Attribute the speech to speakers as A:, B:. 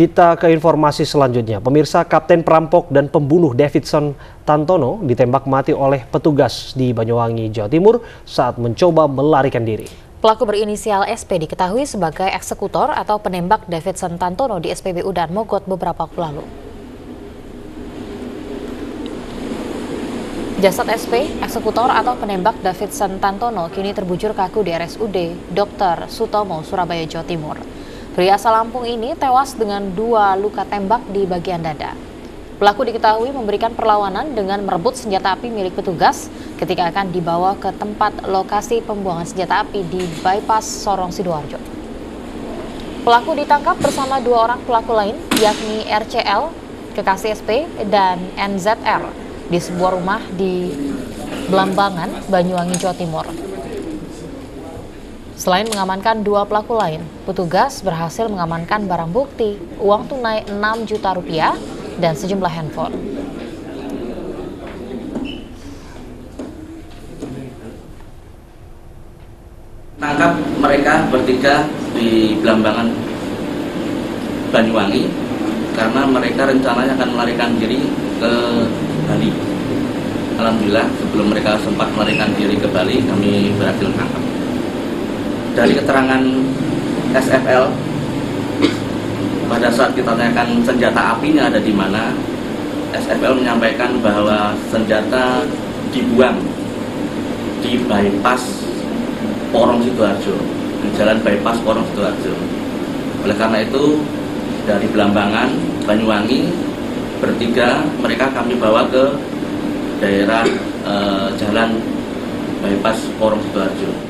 A: Kita ke informasi selanjutnya. Pemirsa Kapten Perampok dan pembunuh Davidson Tantono ditembak mati oleh petugas di Banyuwangi, Jawa Timur saat mencoba melarikan diri.
B: Pelaku berinisial SP diketahui sebagai eksekutor atau penembak Davidson Tantono di SPBU dan Mogot beberapa waktu lalu. Jasad SP, eksekutor atau penembak Davidson Tantono kini terbujur kaku di RSUD Dr. Sutomo, Surabaya, Jawa Timur. Pria asal Lampung ini tewas dengan dua luka tembak di bagian dada. Pelaku diketahui memberikan perlawanan dengan merebut senjata api milik petugas ketika akan dibawa ke tempat lokasi pembuangan senjata api di bypass Sorong Sidoarjo. Pelaku ditangkap bersama dua orang pelaku lain, yakni RCL, kekasih SP, dan NZR di sebuah rumah di Belambangan, Banyuwangi, Jawa Timur. Selain mengamankan dua pelaku lain, petugas berhasil mengamankan barang bukti, uang tunai 6 juta rupiah, dan sejumlah handphone.
C: Tangkap mereka bertiga di Belambangan Banyuwangi karena mereka rencananya akan melarikan diri ke Bali. Alhamdulillah sebelum mereka sempat melarikan diri ke Bali kami berhasil tangkap dari keterangan SFL pada saat kita tanyakan senjata apinya ada di mana SFL menyampaikan bahwa senjata dibuang di bypass Porong Sidoarjo di jalan bypass Porong Sidoarjo. Oleh karena itu dari Belambangan Banyuwangi bertiga mereka kami bawa ke daerah eh, jalan bypass Porong Sidoarjo